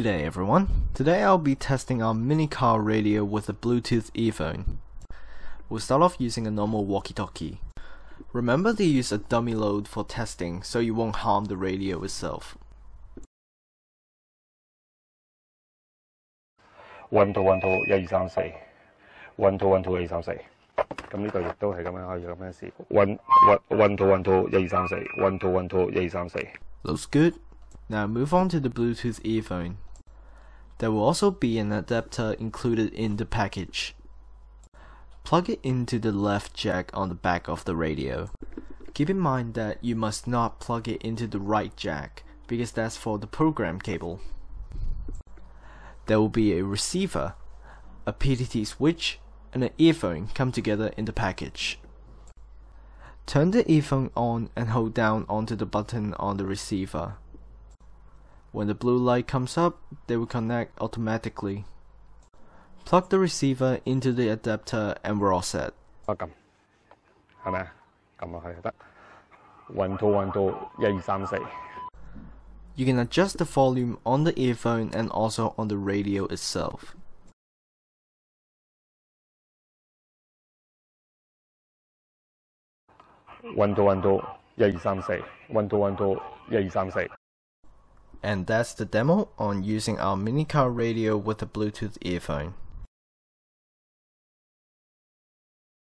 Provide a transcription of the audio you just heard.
G'day everyone. Today I'll be testing our mini car radio with a Bluetooth earphone. We'll start off using a normal walkie-talkie. Remember to use a dummy load for testing so you won't harm the radio itself. 运到运到一二三四，运到运到一二三四，咁呢度亦都系咁样可以咁样试，运运运到运到一二三四，运到运到一二三四。 Looks good. Now move on to the Bluetooth earphone. There will also be an adapter included in the package. Plug it into the left jack on the back of the radio. Keep in mind that you must not plug it into the right jack because that's for the program cable. There will be a receiver, a PTT switch, and an earphone come together in the package. Turn the earphone on and hold down onto the button on the receiver. When the blue light comes up, they will connect automatically. Plug the receiver into the adapter and we're all set. 啊揿，系咪啊？揿落去就得。运到运到一二三四， You can adjust the volume on the earphone and also on the radio itself. 运到运到一二三四，运到运到一二三四。 and that's the demo on using our mini car radio with a Bluetooth earphone.